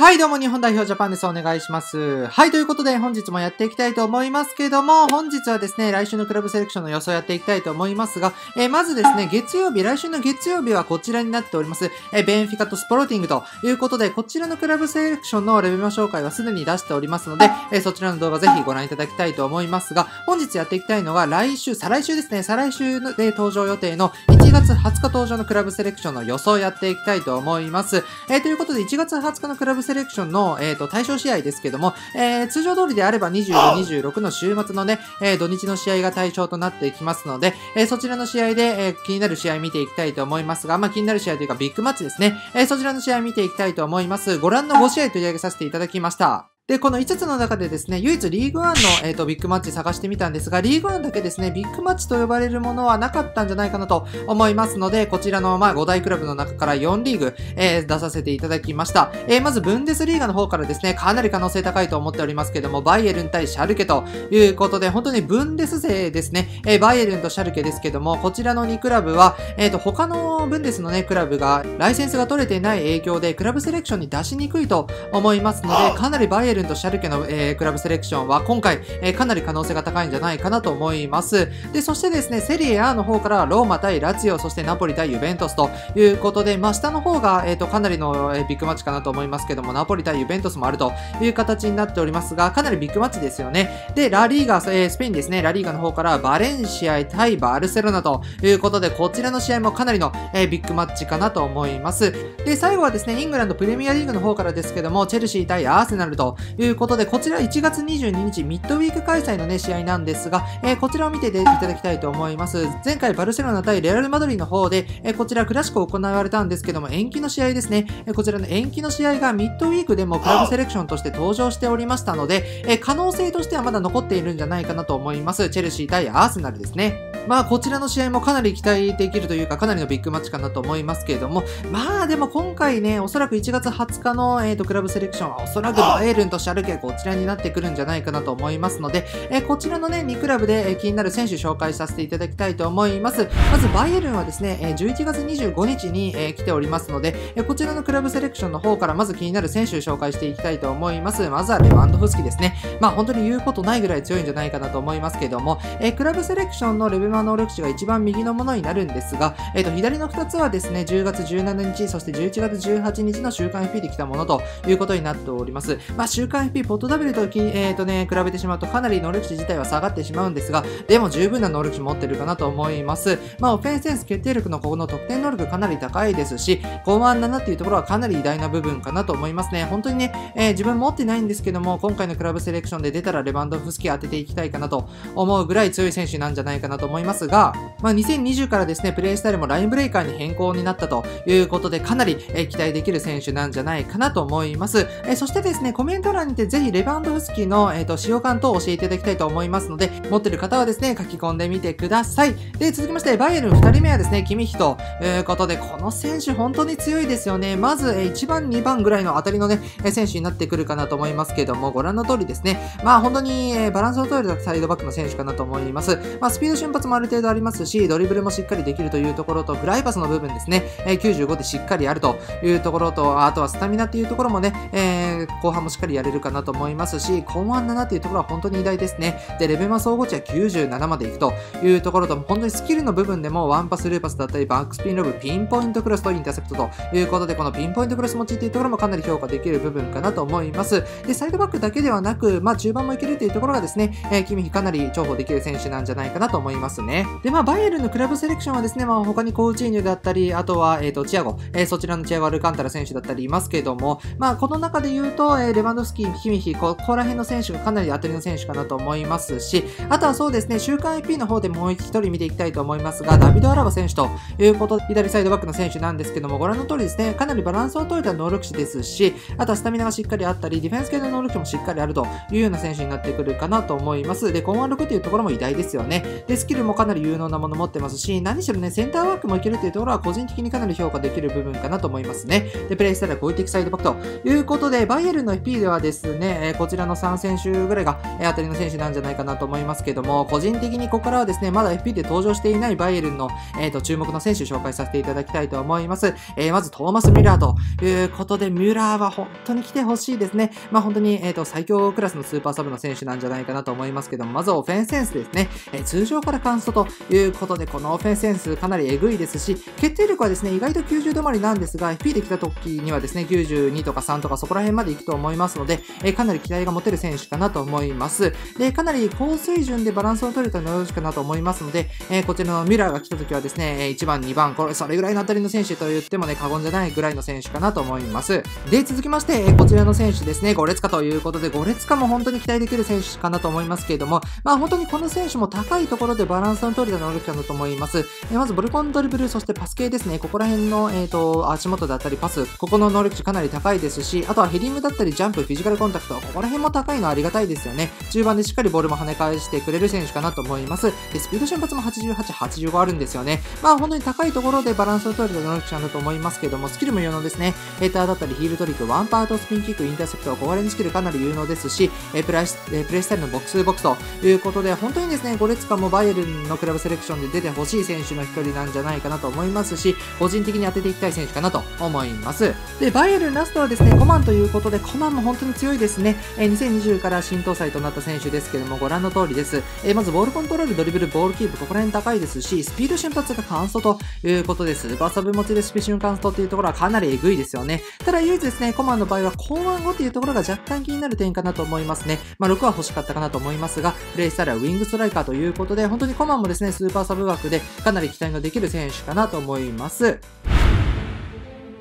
はい、どうも日本代表ジャパンです。お願いします。はい、ということで本日もやっていきたいと思いますけども、本日はですね、来週のクラブセレクションの予想やっていきたいと思いますが、えー、まずですね、月曜日、来週の月曜日はこちらになっております、えー、ベンフィカとスポロティングということで、こちらのクラブセレクションのレベル紹介はすでに出しておりますので、えー、そちらの動画ぜひご覧いただきたいと思いますが、本日やっていきたいのが来週、再来週ですね、再来週で登場予定の1月20日登場のクラブセレクションの予想やっていきたいと思います。えー、ということで、1月20日のクラブセレクションの、えーえっ、ー、と、対象試合ですけども、えー、通常通りであれば25、26の週末のね、えー、土日の試合が対象となっていきますので、えー、そちらの試合で、えー、気になる試合見ていきたいと思いますが、まあ、気になる試合というかビッグマッチですね、えー、そちらの試合見ていきたいと思います。ご覧の5試合取り上げさせていただきました。で、この5つの中でですね、唯一リーグワンの、えーと、ビッグマッチ探してみたんですが、リーグワンだけですね、ビッグマッチと呼ばれるものはなかったんじゃないかなと思いますので、こちらの、まあ、5大クラブの中から4リーグ、えー、出させていただきました。えー、まず、ブンデスリーガの方からですね、かなり可能性高いと思っておりますけども、バイエルン対シャルケということで、本当にブンデス勢ですね、えー、バイエルンとシャルケですけども、こちらの2クラブは、えっ、ー、と、他のブンデスのね、クラブが、ライセンスが取れていない影響で、クラブセレクションに出しにくいと思いますので、かなりバイエルンとシャルケの、えー、クラブセレクションは今回、えー、かなり可能性が高いんじゃないかなと思います。で、そしてですね、セリエ A の方からローマ対ラツィオ、そしてナポリ対ユベントスということで、まあ、下の方が、えっ、ー、と、かなりの、えビッグマッチかなと思いますけども、ナポリ対ユベントスもあるという形になっておりますが、かなりビッグマッチですよね。で、ラリーガ、え、スペインですね、ラリーガの方からバレンシア対バルセロナということで、こちらの試合もかなりの、え、ビッグマッチかなと思います。で、最後はですね、イングランドプレミアリーグの方からですけども、チェルシー対アーセナルということで、こちら1月22日ミッドウィーク開催のね、試合なんですが、えー、こちらを見ていただきたいと思います。前回バルセロナ対レアルマドリーの方で、えー、こちらクラシコ行われたんですけども、延期の試合ですね。えー、こちらの延期の試合がミッドウィークでもクラブセレクションとして登場しておりましたので、え可能性としてはまだ残っているんじゃないかなと思います。チェルシー対アーセナルですね。まあ、こちらの試合もかなり期待できるというか、かなりのビッグマッチかなと思いますけれども、まあ、でも今回ね、おそらく1月20日の、えーと、クラブセレクションはおそらくバエルンとシャルケこちらになってくるんじゃないかなと思いますので、えー、こちらのね、2クラブで、えー、気になる選手紹介させていただきたいと思います。まず、バイエルンはですね、えー、11月25日に、えー、来ておりますので、えー、こちらのクラブセレクションの方からまず気になる選手紹介していきたいと思います。まずはレバンドフスキですね。まあ、本当に言うことないぐらい強いんじゃないかなと思いますけども、えー、クラブセレクションのレベマ能力値が一番右のものになるんですが、えっ、と、左の2つはですね、10月17日、そして11月18日の週間 FP で来たものということになっております。まあ、週間 FP、ポット W とき、えっ、ー、とね、比べてしまうとかなり能力値自体は下がってしまうんですが、でも十分な能力値持ってるかなと思います。まあ、オフェンスセンス決定力のここの得点能力かなり高いですし、5万7っていうところはかなり偉大な部分かなと思いますね。本当にね、えー、自分持ってないんですけども、今回のクラブセレクションで出たらレバンドフスキ当てていきたいかなと思うぐらい強い選手なんじゃないかなと思いますいますが、まあ、2020からですね、プレイスタイルもラインブレイカーに変更になったということで、かなり、え期待できる選手なんじゃないかなと思います。えそしてですね、コメント欄にてぜひレバンドフスキーの、えーと、使用感等を教えていただきたいと思いますので、持ってる方はですね、書き込んでみてください。で、続きまして、バイエルン2人目はですね、キミヒということで、この選手本当に強いですよね。まず、え1番、2番ぐらいの当たりのね、選手になってくるかなと思いますけども、ご覧の通りですね、まあ本当に、えバランスを取れたサイドバックの選手かなと思います。まあスピード瞬発もある程度ありますし、ドリブルもしっかりできるというところと、フライパスの部分ですね、え95でしっかりあるというところと、あとはスタミナっていうところもね、えー、後半もしっかりやれるかなと思いますし、後半7っていうところは本当に偉大ですね。で、レベマ総合値は97までいくというところと、本当にスキルの部分でもワンパス、ルーパスだったり、バックスピンロブ、ピンポイントクロスとインターセプトということで、このピンポイントクロス持ちっていうところもかなり評価できる部分かなと思います。で、サイドバックだけではなく、まあ中盤もいけるというところがですね、えー、キミヒかなり重宝できる選手なんじゃないかなと思いますね。で、まあバイエルのクラブセレクションはですね、まあ他にコーチーニュだったり、あとは、えっ、ー、と、チアゴ、えー、そちらのチアゴ・アルカンタラ選手だったりいますけども、まあ、この中で言うと、えー、レバンドフスキー、キミッヒ、ここら辺の選手がかなり当たりの選手かなと思いますし、あとはそうですね、週間 FP の方でもう一人見ていきたいと思いますが、ダビド・アラバ選手ということ、左サイドバックの選手なんですけども、ご覧の通りですね、かなりバランスを取れた能力値ですし、あとはスタミナがしっかりあったり、ディフェンス系の能力値もしっかりあるというような選手になってくるかなと思います。で、コンアン6というところも偉大ですよね。で、スキルもかなり有能なもの持ってますし、何しろね、センターバックもいけるっていうところは個人的にかなり評価できる部分かなと思いますね。で、プレイスタイルは攻撃的サイドバックということで、バイエルンの FP ではですね、え、こちらの3選手ぐらいが、え、当たりの選手なんじゃないかなと思いますけども、個人的にここからはですね、まだ FP で登場していないバイエルンの、えー、と注目の選手紹介させていただきたいと思います。えー、まずトーマス・ミュラーということで、ミュラーは本当に来てほしいですね。まあ本当に、えー、と最強クラスのスーパーサブの選手なんじゃないかなと思いますけども、まずオフェンスセンスですね。えー、通常からカンストということで、このオフェンスセンスかなりえぐいですし、決定力はですね、意外と90止まりなんですが、FP で来た時にはですね、92とか3とかそこら辺まで行くと思いますので、えー、かなり期待が持てる選手かなと思います。で、かなり高水準でバランスを取れたのよろしかなと思いますので、えー、こちらのミラーが来た時はですね、1番、2番、これ、それぐらいの当たりの選手と言ってもね、過言じゃないぐらいの選手かなと思います。で、続きまして、こちらの選手ですね、ゴレツカということで、ゴレツカも本当に期待できる選手かなと思いますけれども、まあ本当にこの選手も高いところでバランスの取れた能力かなと思います。えまず、ボルコンドリブル、そしてパス系ですね、ここら辺の、えっ、ー、と、足元だったりパス、ここの能力値かなり高いですし、あとはヘディングだったりジャンプ、フィジカルコンタクト、ここら辺も高いのありがたいですよね。中盤でしっかりボールも跳ね返してくれる選手かなと思います。で、スピード瞬発も88、85あるんですよね。まあ本当に高いところでバランスを取れた能力者だと思いますけども、スキルも有能ですね。ヘーターだったりヒールトリック、ワンパート、スピンキック、インターセプト、小割れのスキルかなり有能ですし、えプライス、えプレイスタイルのボックスボックスということで、本当にですね、ゴレツカもバイエルンのクラブセレクションで出てほしい選手の一人なんじゃないかなと思いますし、個人的に当てていきたい選手かなと思います。で、バイエルンラストはですね、コマンということで、コマンも本当に強いですね。え2020から新搭載となった選手ですけども、ご覧の通りです。えまずボールコントロール、ドリブル、ボールキープ、ここら辺高いですし、スピード瞬発がカンストということです。スパサブ持ちでスピ瞬カンストっていうところはかなりエグいですよね。ただ唯一ですね、コマンの場合はコンアン5っていうところが若干気になる点かなと思いますね。まあ6は欲しかったかなと思いますが、プレイスタイルはウィングストライカーということで、本当にコマンもですね、スーパーサブ枠でかなり期待のできる選手かなと思います。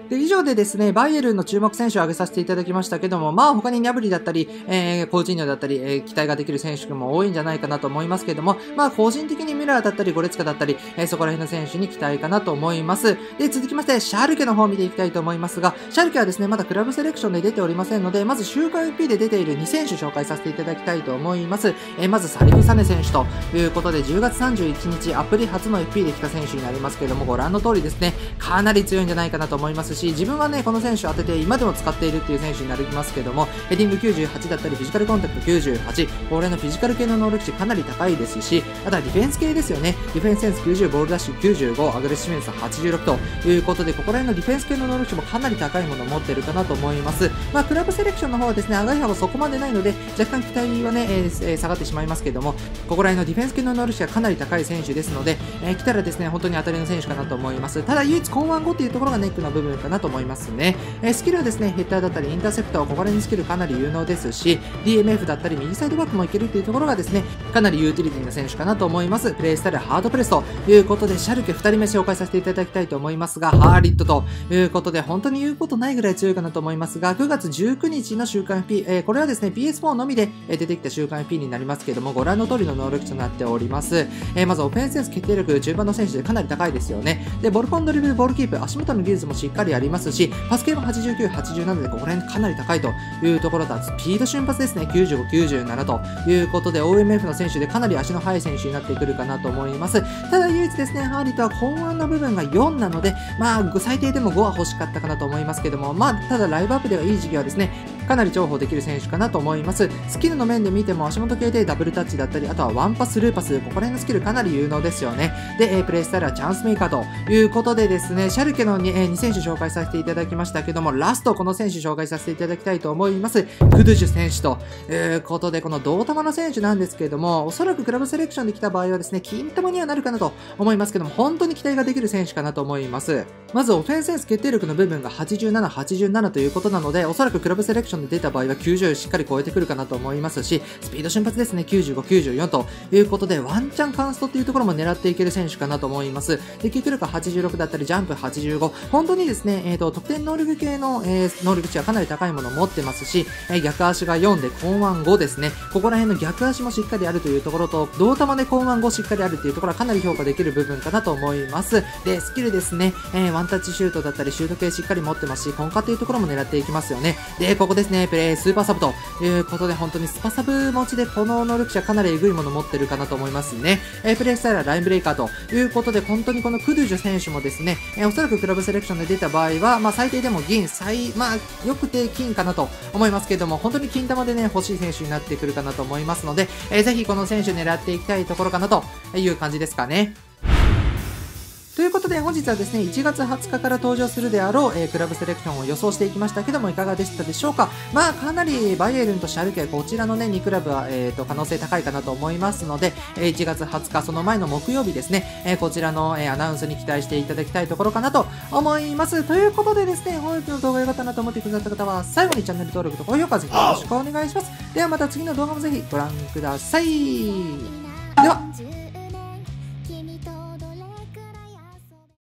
で、以上でですね、バイエルンの注目選手を挙げさせていただきましたけども、まあ他にニャブリだったり、えー、コーチーニョだったり、えー、期待ができる選手も多いんじゃないかなと思いますけども、まあ個人的にミラーだったり、ゴレツカだったり、えー、そこら辺の選手に期待かなと思います。で、続きまして、シャルケの方を見ていきたいと思いますが、シャルケはですね、まだクラブセレクションで出ておりませんので、まず週間 FP で出ている2選手紹介させていただきたいと思います。えー、まずサリフ・サネ選手ということで、10月31日アプリ初の FP で来た選手になりますけども、ご覧の通りですね、かなり強いんじゃないかなと思いますし、自分はね、この選手当てて今でも使っているっていう選手になりますけども、ヘディング98だったり、フィジカルコンタクト98、これのフィジカル系の能力値かなり高いですし、あとはディフェンス系ですよね。ディフェンスセンス90、ボールダッシュ95、アグレッシブメンス86ということで、ここら辺のディフェンス系の能力値もかなり高いものを持っているかなと思います。まあ、クラブセレクションの方はですね、上がり幅そこまでないので、若干期待はね、えー、下がってしまいますけども、ここら辺のディフェンス系の能力値がかなり高い選手ですので、えー、来たらですね、本当に当たりの選手かなと思います。ただ、唯一後半後っていうところがネックの部分かなと思いますね。え、スキルはですね、ヘッダーだったりインターセプター、小金にスキルかなり有能ですし、DMF だったり右サイドバックもいけるっていうところがですね、かなりユーティリティな選手かなと思います。プレイスタイルハードプレスということで、シャルケ2人目紹介させていただきたいと思いますが、ハーリットということで、本当に言うことないぐらい強いかなと思いますが、9月19日の週刊 P、えー、これはですね、PS4 のみで出てきた週刊 P になりますけども、ご覧の通りの能力となっております。えー、まずオフェンスセンス決定力、中盤の選手でかなり高いですよね。で、ボルコンドリブル、ボールキープ、足元の技術もしっかりありますし、パス系も89、87で、ここら辺かなり高いというところだ。スピード瞬発ですね。95、97ということで、OMF の選手でかなり足の速い選手になってくるかなと思います。ただ唯一ですね、ハーリーとは後半の部分が4なので、まあ、最低でも5は欲しかったかなと思いますけども、まあ、ただライブアップではいい時期はですね、かなり重宝できる選手かなと思います。スキルの面で見ても足元系でダブルタッチだったり、あとはワンパス、ルーパス、ここら辺のスキルかなり有能ですよね。で、えプレイスタイルはチャンスメーカーということでですね、シャルケの 2,、え2選手紹介させていただきましたけども、ラストこの選手紹介させていただきたいと思います。クドゥジュ選手ということで、この胴玉の選手なんですけれども、おそらくクラブセレクションで来た場合はですね、金玉にはなるかなと思いますけども、本当に期待ができる選手かなと思います。まず、オフェンスセンス決定力の部分が87、87ということなので、おそらくクラブセレクションで出た場合は90 90しっかり超えてくるかなと思いますし、スピード瞬発ですね、95、94ということで、ワンチャンカンストっていうところも狙っていける選手かなと思います。で、キック力86だったり、ジャンプ85、本当にですね、えっ、ー、と、得点能力系の、えー、能力値はかなり高いものを持ってますし、えー、逆足が4で、後腕5ですね。ここら辺の逆足もしっかりあるというところと、胴玉で後腕5しっかりあるというところはかなり評価できる部分かなと思います。で、スキルですね、えー、ワンタッチシュートだったり、シュート系しっかり持ってますし、コンカっていうところも狙っていきますよね。で、ここでですね、プレイスーパーサブということで、本当にスパサブ持ちでこの能力者かなりエグいもの持ってるかなと思いますね。えー、プレイスタイルはラインブレイカーということで、本当にこのクドゥジュ選手もですね、えー、おそらくクラブセレクションで出た場合は、まあ最低でも銀、最、まあよくて金かなと思いますけれども、本当に金玉でね、欲しい選手になってくるかなと思いますので、えー、ぜひこの選手狙っていきたいところかなという感じですかね。ということで本日はですね、1月20日から登場するであろう、えー、クラブセレクションを予想していきましたけども、いかがでしたでしょうかまあ、かなりバイエルンとシャルケ、こちらのね、2クラブは、えっ、ー、と、可能性高いかなと思いますので、え、1月20日、その前の木曜日ですね、えこちらの、えアナウンスに期待していただきたいところかなと思います。ということでですね、本日の動画良かったなと思ってくださった方は、最後にチャンネル登録と高評価ぜひよろしくお願いします。ではまた次の動画もぜひご覧ください。では、